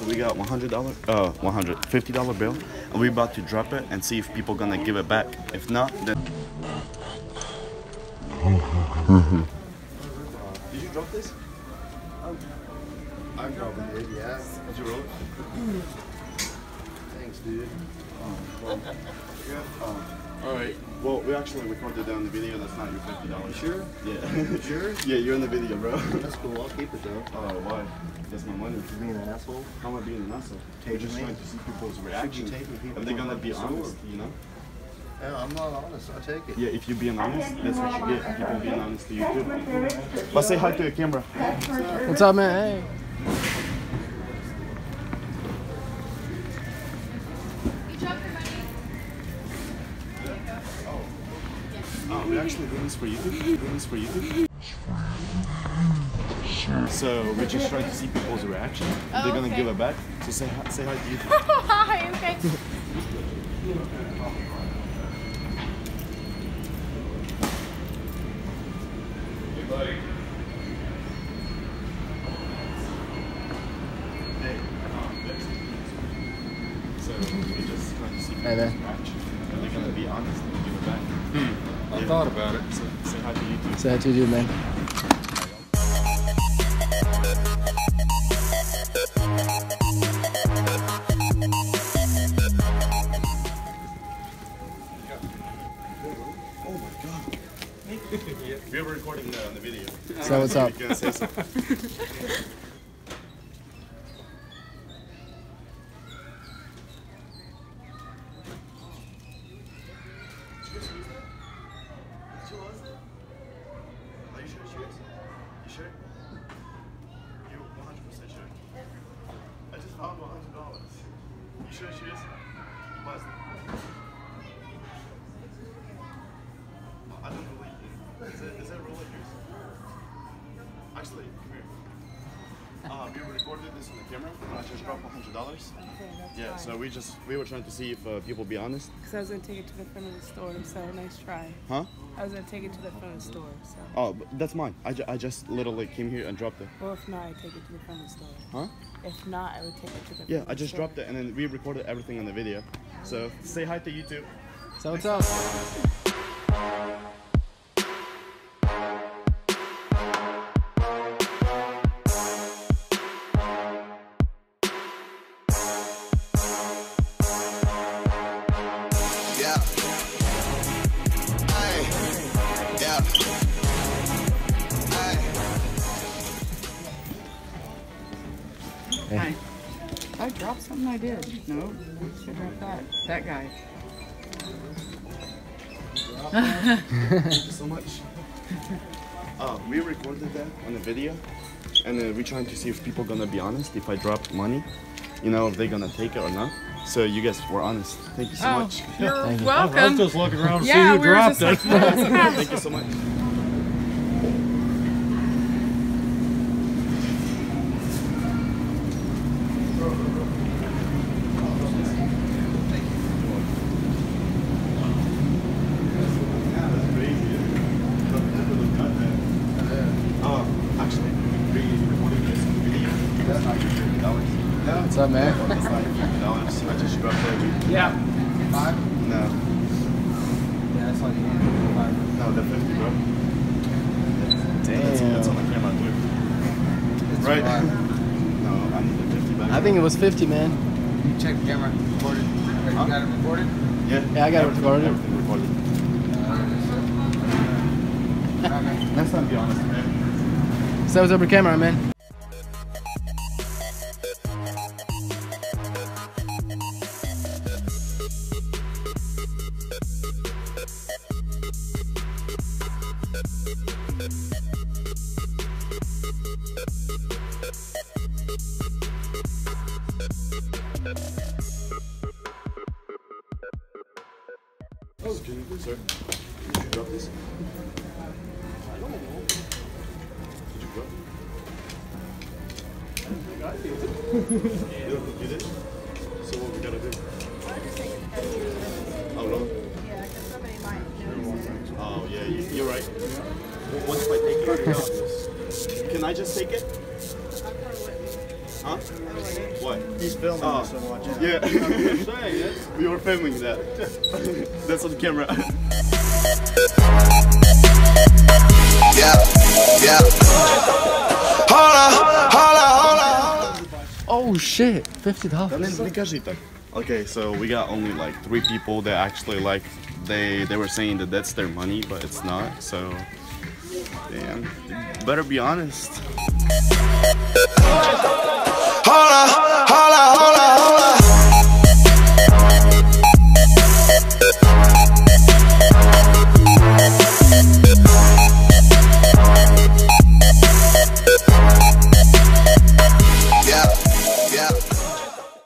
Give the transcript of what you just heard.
So we got $100, uh, $150 bill, and we're about to drop it and see if people gonna give it back. If not, then. Did you drop this? I'm dropping it, yeah. Did you roll it? Thanks, um, dude. Um, All right. Well, we actually recorded that on the video. That's not your fifty dollars. Sure? Yeah. Sure? yeah, you're in the video, bro. That's cool. I'll keep it though. Oh, why? That's my money. You being an asshole? How am I being an asshole? We're just Taking trying me? to see people's reaction. taking people If they're gonna be the honest, store. you know? Yeah, I'm not honest. I'll take it. Yeah, if you're being honest, that's what you get. People being honest to you too. But say hi to the camera. What's up, man? Hey. Oh, we're actually doing this for YouTube. Doing this for YouTube. So we're just trying to see people's reaction. If they're gonna okay. give it back. So say hi, say hi to YouTube. Hi, okay. Hey, um, that's- So we're just trying to see people's Hey, man. reaction. If they're gonna be honest and give it back. I thought about it. So say hi to YouTube. Say hi to you, man. Oh my god. We were recording that on the video. So what's up? this on the camera. I just dropped hundred dollars. Yeah, so we just we were trying to see if uh, people be honest. Because I was going to take it to the front of the store, so nice try. Huh? I was going to take it to the front of the store, so. Oh, but that's mine. I, ju- I just literally came here and dropped it. Or if not, I'd take it to the front of the store. Huh? If not, I would take it to the front Yeah, of the I just store. dropped it and then we recorded everything on the video. So say hi to YouTube. So what's up? Something I did. No, should drop that. That guy. Thank you so much. Uh, we recorded that on the video, and then we're trying to see if people gonna be honest. If I drop money, you know, if they're gonna take it or not. So you guys were honest. Thank you so Oh, much. you're welcome. I was just looking around to yeah, see who we dropped it. like, what is that? Thank you so much. Uh, actually, we recorded this video. That's not your fifty dollars. What's up, man? That's not fifty dollars. I just dropped it. Yeah. No, Yeah, that's like five. no, the fifty, bro. That's, that's on Damn. the camera, dude. Right? No, I need the fifty back. I think it was 50, man. You check the camera. Recorded. You Huh? got it recorded? Yeah. Yeah, I got it Everything- recorded. Everything recorded. Next time, be honest, man. So what's up with camera, man? Oh, can you please, sir? Did you drop this? I don't know. Did you drop? I think I did. you, you did? So what we gotta do? Oh, really? Yeah, because somebody might oh, oh, yeah, you, you're right. Well, I take it? Can I just take it? Huh? What? He's filming Oh. us, so watch out. Yeah. we were filming that. That's on camera. Yeah, yeah. Hold up, hold up, hold up. Oh shit, fifty dollars. Okay, so we got only like three people that actually like they they were saying that that's their money, but it's not. So, damn, better be honest. Hold up.